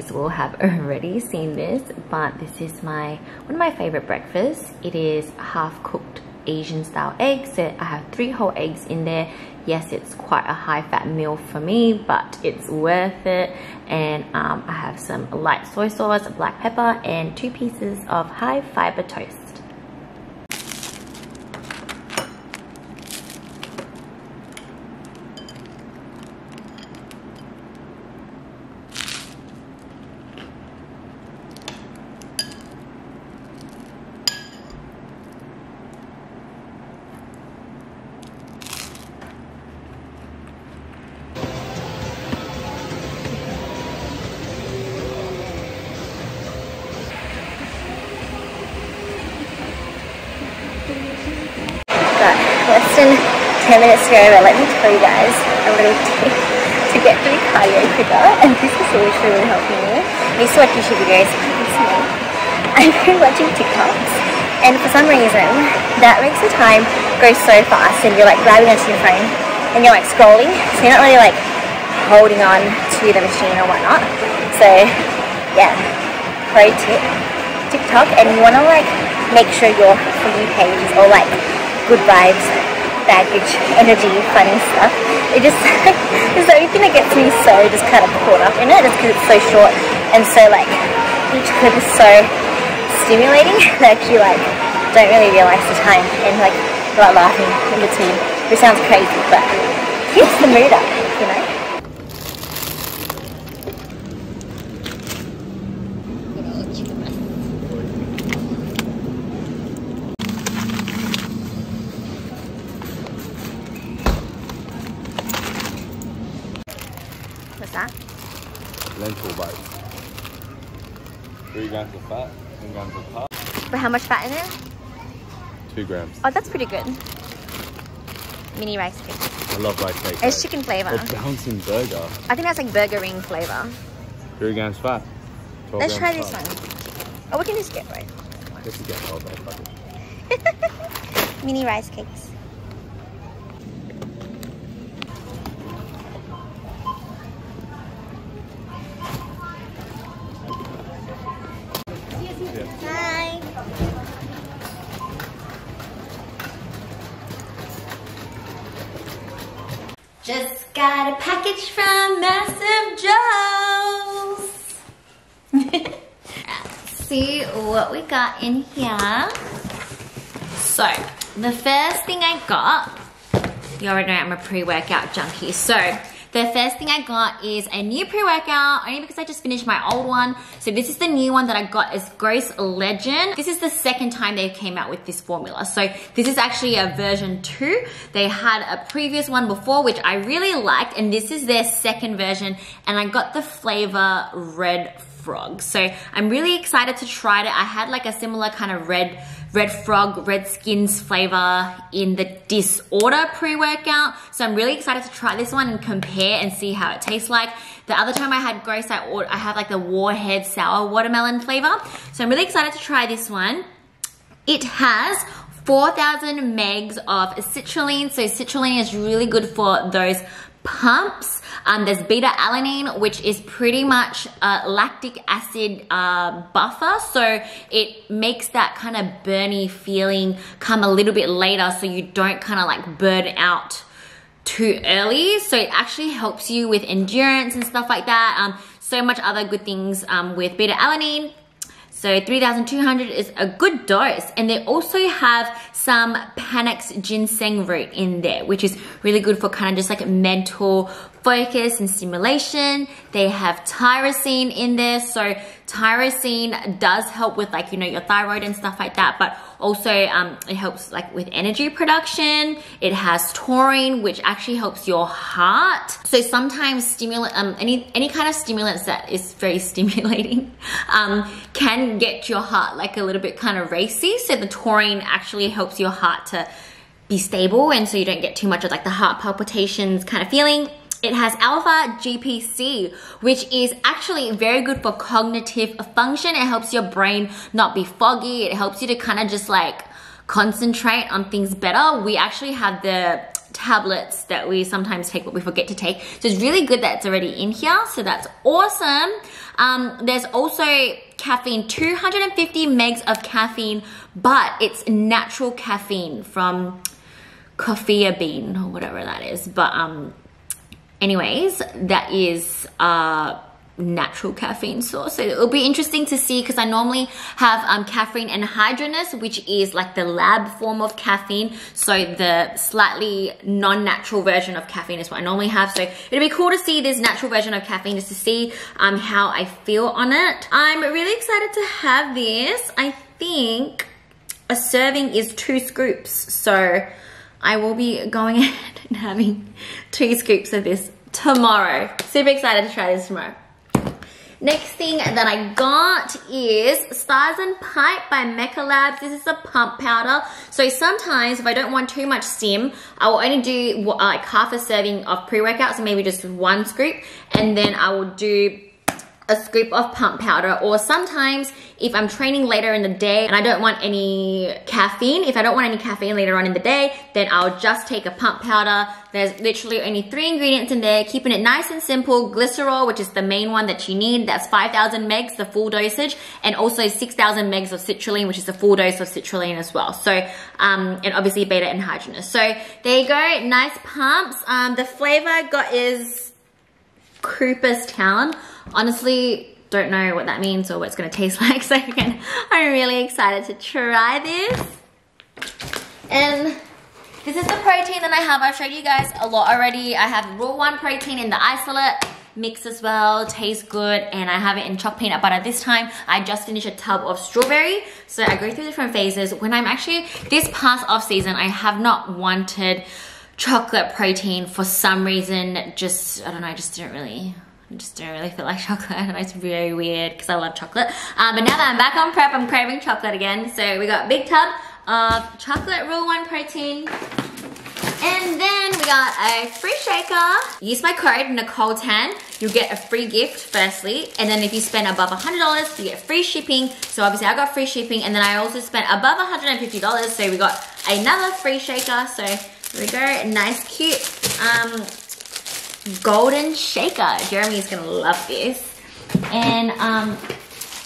OGs will have already seen this, but this is my one of my favorite breakfasts. It is half cooked Asian style eggs. So I have three whole eggs in there. Yes, it's quite a high fat meal for me, but it's worth it. And um, I have some light soy sauce, black pepper, and two pieces of high fiber toast. 10 minutes to go but let me tell you guys a little tip to get through cardio quicker and this is literally really helping me. I used to watch YouTube videos, I've been watching TikToks and for some reason that makes the time go so fast and you're like grabbing onto your phone and you're like scrolling so you're not really like holding on to the machine or whatnot. So yeah, pro tip, TikTok and you want to like make sure your For You page is all like good vibes, baggage, energy, funny stuff. It just is the only thing that gets me so just kind of caught up in it just because it's so short and so like each clip is so stimulating that actually like don't really realize the time and like start laughing in between which sounds crazy but keeps the mood up, you know? What's that? lentil bites. Three grams of fat, one grams of carb, But how much fat in it? two grams. Oh, that's pretty good. Mini rice cake. I love rice cake. It's chicken flavor. Or bouncing burger. I think that's like burger ring flavor. Three grams fat. 12 Let's try this carb. one. Oh, we can just get right. This is getting old, though, fuck it. Mini rice cakes. Got a package from Massive Joe's. See what we got in here. So, the first thing I got, you already know I'm a pre-workout junkie. So, the first thing I got is a new pre-workout, only because I just finished my old one. So this is the new one that I got as Grace Legend. This is the second time they came out with this formula. So this is actually a version two. They had a previous one before, which I really liked, and this is their second version, and I got the flavor Red Frog. So I'm really excited to try it. I had like a similar kind of red red frog, red skins flavor in the disorder pre-workout. So I'm really excited to try this one and compare and see how it tastes like. The other time I had gross, I, I had like the warhead sour watermelon flavor. So I'm really excited to try this one. It has 4,000 megs of citrulline. So citrulline is really good for those pumps. Um, there's beta alanine, which is pretty much a lactic acid uh, buffer. So it makes that kind of burny feeling come a little bit later so you don't kind of like burn out too early. So it actually helps you with endurance and stuff like that. Um, so much other good things um, with beta alanine. So 3,200 is a good dose. And they also have some Panax ginseng root in there, which is really good for kind of just like a mental focus and stimulation. They have tyrosine in there. So tyrosine does help with like, you know, your thyroid and stuff like that, but also um, it helps like with energy production. It has taurine, which actually helps your heart. So sometimes stimulant, um, any, any kind of stimulants that is very stimulating um, can get your heart like a little bit kind of racy. So the taurine actually helps your heart to be stable and so you don't get too much of like the heart palpitations kind of feeling. It has alpha GPC, which is actually very good for cognitive function. It helps your brain not be foggy. It helps you to kind of just like concentrate on things better. We actually have the tablets that we sometimes take but we forget to take. So it's really good that it's already in here. So that's awesome. Um, there's also caffeine, 250 megs of caffeine, but it's natural caffeine from coffea bean or whatever that is. But um, anyways, that is uh, natural caffeine source. So it'll be interesting to see because I normally have um, caffeine anhydrous, which is like the lab form of caffeine. So the slightly non-natural version of caffeine is what I normally have. So it'll be cool to see this natural version of caffeine just to see um, how I feel on it. I'm really excited to have this. I think a serving is two scoops. So I will be going ahead and having two scoops of this tomorrow. Super excited to try this tomorrow. Next thing that I got is Stars and Pipe by Mecha Labs. This is a pump powder. So sometimes if I don't want too much stim, I will only do uh, like half a serving of pre-workout, so maybe just one scoop. And then I will do a scoop of pump powder or sometimes if I'm training later in the day and I don't want any caffeine, if I don't want any caffeine later on in the day, then I'll just take a pump powder. There's literally only three ingredients in there, keeping it nice and simple. Glycerol, which is the main one that you need, that's 5,000 megs, the full dosage, and also 6,000 megs of citrulline, which is the full dose of citrulline as well. So, um, and obviously betaine anhydrous. So there you go, nice pumps. Um, the flavor I got is Cooperstown honestly don't know what that means or what it's gonna taste like. So again, I'm really excited to try this. And this is the protein that I have. I've showed you guys a lot already. I have Rule 1 protein in the isolate mix as well, tastes good, and I have it in choc peanut butter this time. I just finished a tub of strawberry, so I go through different phases. When I'm actually, this past off season, I have not wanted chocolate protein for some reason, just, I don't know, I just didn't really I just don't really feel like chocolate. it's very weird because I love chocolate. Um, but now that I'm back on prep, I'm craving chocolate again. So we got big tub of chocolate Rule 1 protein. And then we got a free shaker. Use my code Nicole10. You'll get a free gift firstly. And then if you spend above $100, you get free shipping. So obviously I got free shipping. And then I also spent above $150. So we got another free shaker. So we go. Nice, cute. Um, golden shaker. Jeremy's gonna love this. And um,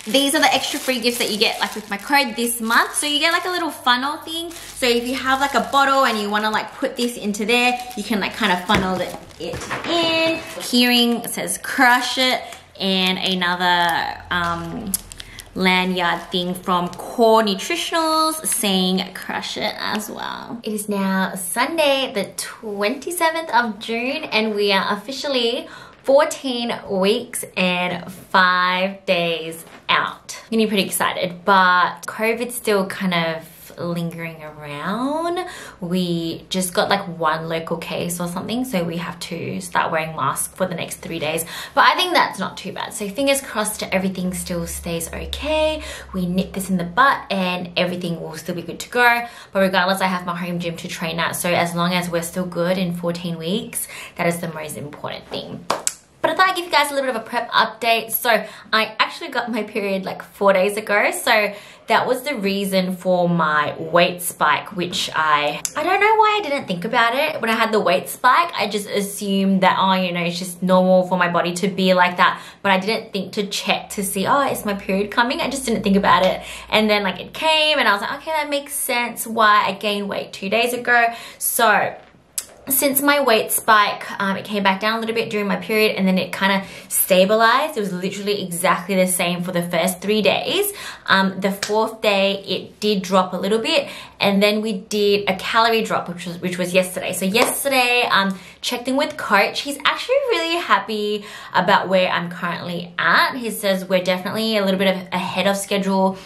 these are the extra free gifts that you get like with my code this month. So you get like a little funnel thing. So if you have like a bottle and you wanna like put this into there, you can like kind of funnel it, it in. Hearing says crush it and another um, lanyard thing from Core Nutritionals saying crush it as well. It is now Sunday the 27th of June and we are officially 14 weeks and five days out. I'm getting pretty excited, but COVID's still kind of lingering around. We just got like one local case or something, so we have to start wearing masks for the next three days. But I think that's not too bad. So fingers crossed everything still stays okay. We nip this in the butt and everything will still be good to go. But regardless, I have my home gym to train at. So as long as we're still good in 14 weeks, that is the most important thing. But I thought I'd give you guys a little bit of a prep update. So I actually got my period like four days ago. So that was the reason for my weight spike, which I, I don't know why I didn't think about it. When I had the weight spike, I just assumed that, oh, you know, it's just normal for my body to be like that. But I didn't think to check to see, oh, is my period coming? I just didn't think about it. And then like it came and I was like, okay, that makes sense why I gained weight two days ago. So since my weight spike, um, it came back down a little bit during my period and then it kind of stabilized. It was literally exactly the same for the first three days. Um, the fourth day, it did drop a little bit and then we did a calorie drop, which was, which was yesterday. So yesterday, um, checked in with coach. He's actually really happy about where I'm currently at. He says we're definitely a little bit of ahead of schedule.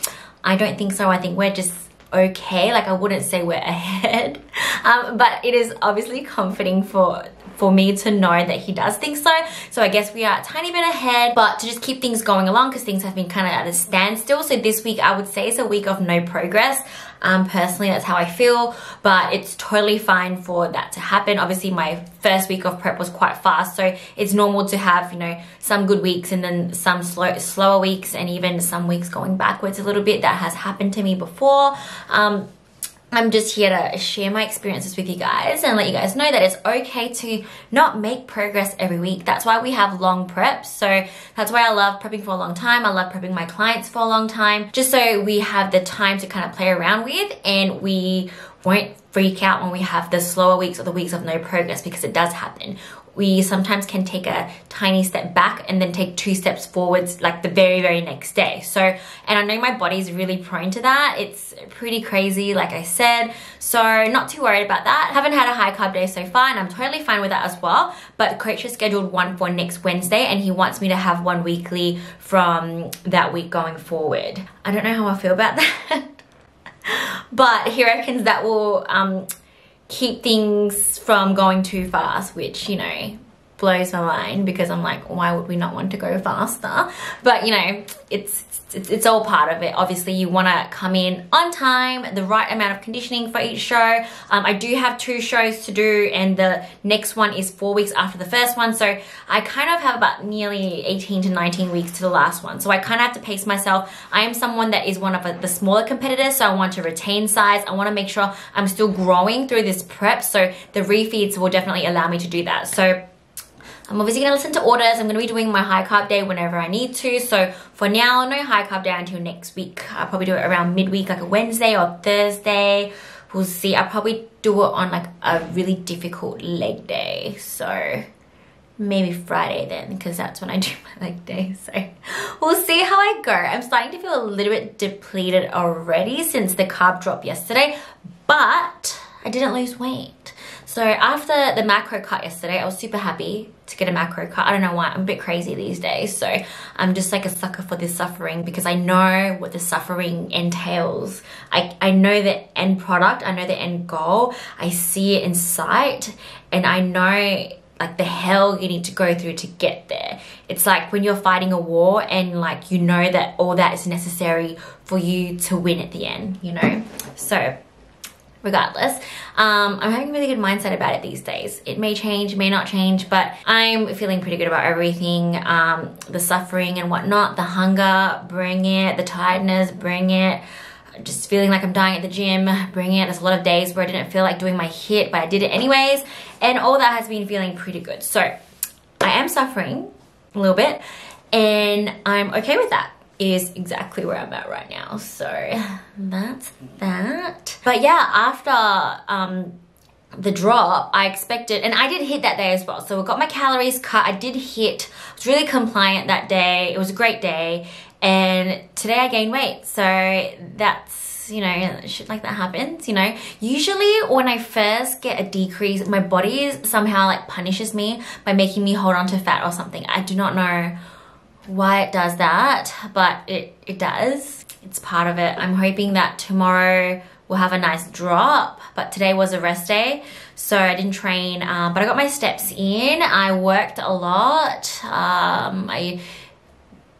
I don't think so. I think we're just okay. Like I wouldn't say we're ahead, um, but it is obviously comforting for for me to know that he does think so. So I guess we are a tiny bit ahead, but to just keep things going along because things have been kind of at a standstill. So this week I would say is a week of no progress. Um, personally, that's how I feel, but it's totally fine for that to happen. Obviously, my first week of prep was quite fast, so it's normal to have, you know, some good weeks and then some slow, slower weeks and even some weeks going backwards a little bit. That has happened to me before. Um, I'm just here to share my experiences with you guys and let you guys know that it's okay to not make progress every week. That's why we have long preps. So that's why I love prepping for a long time. I love prepping my clients for a long time, just so we have the time to kind of play around with and we won't freak out when we have the slower weeks or the weeks of no progress because it does happen we sometimes can take a tiny step back and then take two steps forwards like the very, very next day. So, and I know my body's really prone to that. It's pretty crazy, like I said. So not too worried about that. Haven't had a high carb day so far and I'm totally fine with that as well. But coach has scheduled one for next Wednesday and he wants me to have one weekly from that week going forward. I don't know how I feel about that. but he reckons that will um, keep things from going too fast, which, you know, blows my mind because I'm like, why would we not want to go faster? But, you know, it's it's, it's all part of it. Obviously, you want to come in on time, the right amount of conditioning for each show. Um, I do have two shows to do, and the next one is four weeks after the first one. So I kind of have about nearly 18 to 19 weeks to the last one. So I kind of have to pace myself. I am someone that is one of the smaller competitors, so I want to retain size. I want to make sure I'm still growing through this prep. So the refeeds will definitely allow me to do that. So I'm obviously going to listen to orders. I'm going to be doing my high carb day whenever I need to. So for now, no high carb day until next week. I'll probably do it around midweek, like a Wednesday or Thursday. We'll see. I'll probably do it on like a really difficult leg day. So maybe Friday then because that's when I do my leg day. So we'll see how I go. I'm starting to feel a little bit depleted already since the carb drop yesterday, but I didn't lose weight. So after the macro cut yesterday, I was super happy to get a macro cut. I don't know why, I'm a bit crazy these days. So I'm just like a sucker for this suffering because I know what the suffering entails. I, I know the end product, I know the end goal, I see it in sight, and I know like the hell you need to go through to get there. It's like when you're fighting a war and like you know that all that is necessary for you to win at the end, you know? So regardless. Um, I'm having a really good mindset about it these days. It may change, may not change, but I'm feeling pretty good about everything. Um, the suffering and whatnot, the hunger, bring it, the tiredness, bring it. Just feeling like I'm dying at the gym, bring it. There's a lot of days where I didn't feel like doing my HIIT, but I did it anyways. And all that has been feeling pretty good. So I am suffering a little bit and I'm okay with that is exactly where I'm at right now. So that's that. But yeah, after um, the drop, I expected, and I did HIIT that day as well. So I got my calories cut. I did HIIT. I was really compliant that day. It was a great day. And today I gained weight. So that's, you know, shit like that happens, you know. Usually when I first get a decrease, my body somehow like punishes me by making me hold on to fat or something. I do not know why it does that, but it, it does. It's part of it. I'm hoping that tomorrow we'll have a nice drop, but today was a rest day, so I didn't train, um, but I got my steps in. I worked a lot. Um, I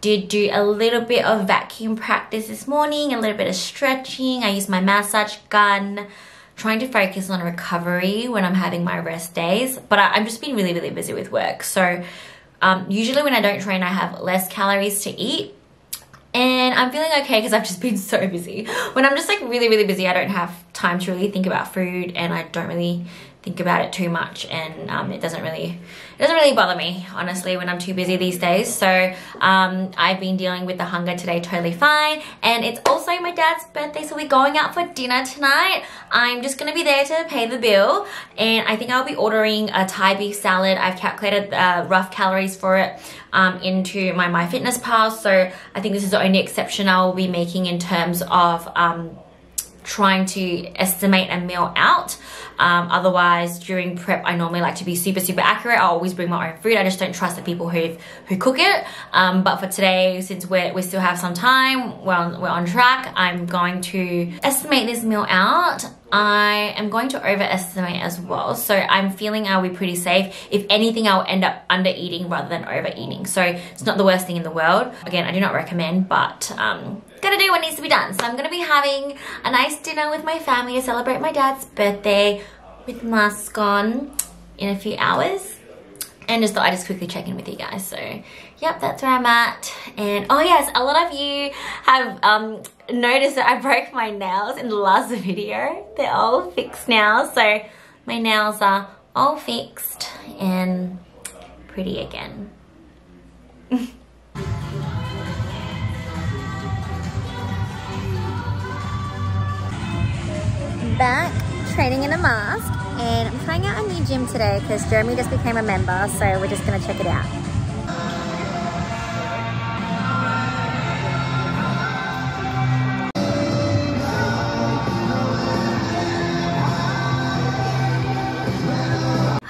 did do a little bit of vacuum practice this morning, a little bit of stretching. I used my massage gun, trying to focus on recovery when I'm having my rest days, but I, I'm just been really, really busy with work. So um, usually when I don't train, I have less calories to eat. And I'm feeling okay because I've just been so busy. When I'm just like really, really busy, I don't have time to really think about food and I don't really think about it too much and um, it doesn't really it doesn't really bother me honestly when I'm too busy these days. So um, I've been dealing with the hunger today totally fine. And it's also my dad's birthday so we're going out for dinner tonight. I'm just gonna be there to pay the bill. And I think I'll be ordering a Thai beef salad. I've calculated uh, rough calories for it um, into my MyFitnessPal so I think this is the only exception I will be making in terms of um, trying to estimate a meal out. Um, otherwise, during prep, I normally like to be super, super accurate. I always bring my own food. I just don't trust the people who who cook it. Um, but for today, since we we still have some time, we're on, we're on track, I'm going to estimate this meal out. I am going to overestimate as well. So I'm feeling I'll be pretty safe. If anything, I'll end up under eating rather than overeating. So it's not the worst thing in the world. Again, I do not recommend, but um, gotta do what needs to be done. So I'm gonna be having a nice dinner with my family to celebrate my dad's birthday with mask on in a few hours. And just thought I'd just quickly check in with you guys. So yep, that's where I'm at. And oh yes, a lot of you have um, noticed that I broke my nails in the last video. They're all fixed now. So my nails are all fixed and pretty again. Back training in a mask and I'm trying out a new gym today because Jeremy just became a member so we're just gonna check it out.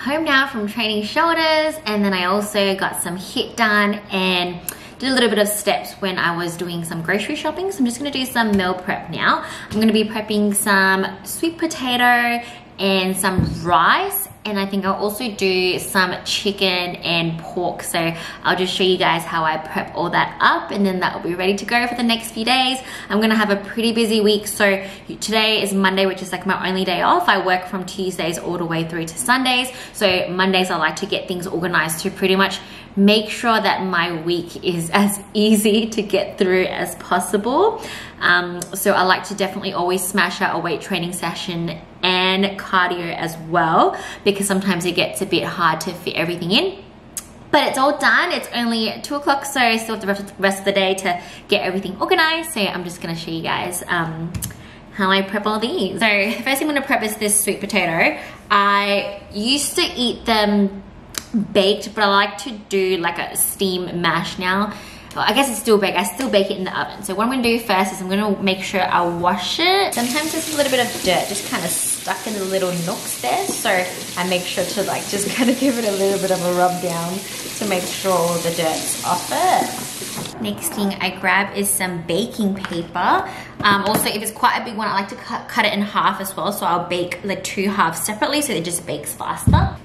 home now from training shoulders and then I also got some HIIT done and did a little bit of steps when I was doing some grocery shopping. So I'm just gonna do some meal prep now. I'm gonna be prepping some sweet potato and some rice and I think I'll also do some chicken and pork. So I'll just show you guys how I prep all that up and then that will be ready to go for the next few days. I'm gonna have a pretty busy week. So today is Monday which is like my only day off. I work from Tuesdays all the way through to Sundays. So Mondays I like to get things organized to pretty much make sure that my week is as easy to get through as possible um, so I like to definitely always smash out a weight training session and cardio as well because sometimes it gets a bit hard to fit everything in. But it's all done. It's only two o'clock, so I still have the rest of the day to get everything organized. So I'm just gonna show you guys um, how I prep all these. So first thing I'm gonna prep is this sweet potato. I used to eat them baked, but I like to do like a steam mash now I guess it's still baked. I still bake it in the oven. So what I'm gonna do first is I'm gonna make sure I wash it. Sometimes there's a little bit of dirt just kind of stuck in the little nooks there. So I make sure to like just kind of give it a little bit of a rub down to make sure all the dirt's off it. Next thing I grab is some baking paper. Um, also, if it's quite a big one, I like to cut, cut it in half as well. So I'll bake the two halves separately so it just bakes faster.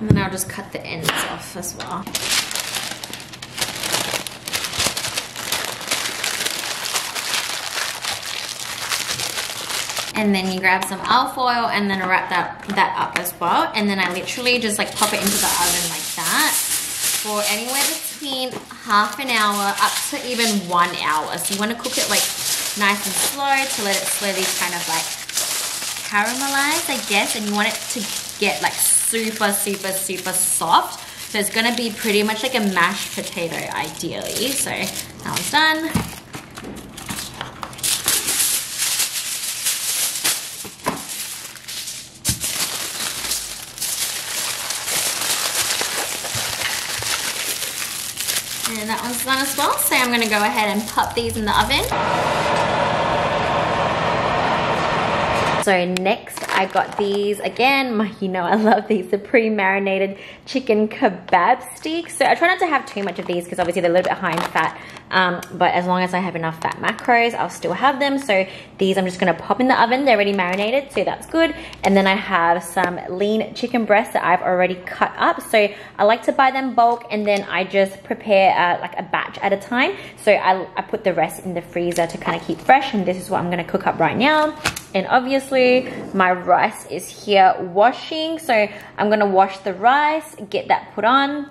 And then I'll just cut the ends off as well. and then you grab some alfoil and then wrap that that up as well and then I literally just like pop it into the oven like that for anywhere between half an hour up to even one hour so you want to cook it like nice and slow to let it slowly kind of like caramelize I guess and you want it to get like super, super, super soft. So it's gonna be pretty much like a mashed potato ideally. So that one's done. And that one's done as well. So I'm gonna go ahead and pop these in the oven. So next I got these again. You know I love these, the pre-marinated chicken kebab sticks. So I try not to have too much of these because obviously they're a little bit high in fat. Um, but as long as I have enough fat macros, I'll still have them. So these I'm just gonna pop in the oven. They're already marinated, so that's good. And then I have some lean chicken breasts that I've already cut up. So I like to buy them bulk and then I just prepare uh, like a batch at a time. So I, I put the rest in the freezer to kind of keep fresh. And this is what I'm gonna cook up right now. And obviously my rice is here washing. So I'm gonna wash the rice, get that put on,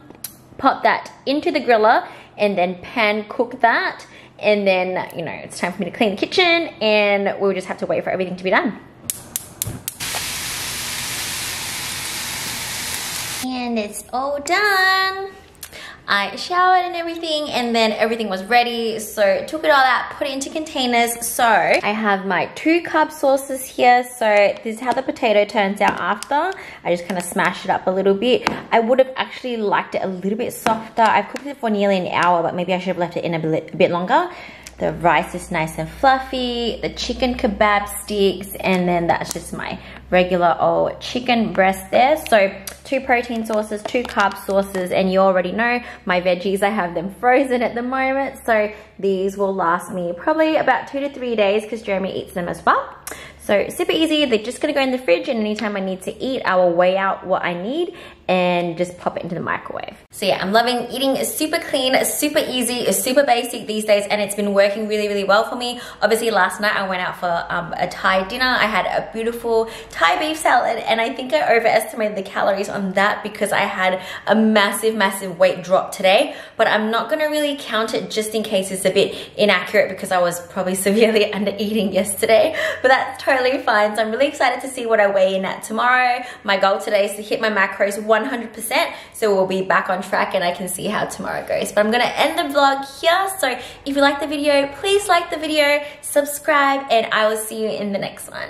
pop that into the griller and then pan cook that. And then, you know, it's time for me to clean the kitchen and we'll just have to wait for everything to be done. And it's all done. I showered and everything and then everything was ready. So took it all out, put it into containers. So I have my two carb sauces here. So this is how the potato turns out after. I just kind of smash it up a little bit. I would have actually liked it a little bit softer. I've cooked it for nearly an hour, but maybe I should have left it in a bit, a bit longer. The rice is nice and fluffy, the chicken kebab sticks, and then that's just my regular old chicken breast there. So two protein sources, two carb sources, and you already know my veggies, I have them frozen at the moment. So these will last me probably about two to three days because Jeremy eats them as well. So super easy. They're just gonna go in the fridge and anytime I need to eat, I will weigh out what I need and just pop it into the microwave. So yeah, I'm loving eating super clean, super easy, super basic these days and it's been working really, really well for me. Obviously last night I went out for um, a Thai dinner. I had a beautiful Thai beef salad and I think I overestimated the calories on that because I had a massive, massive weight drop today. But I'm not gonna really count it just in case it's a bit inaccurate because I was probably severely under eating yesterday. But that's totally fine. So I'm really excited to see what I weigh in at tomorrow. My goal today is to hit my macros 100%. So we'll be back on track and I can see how tomorrow goes. But I'm gonna end the vlog here. So if you like the video, please like the video, subscribe, and I will see you in the next one.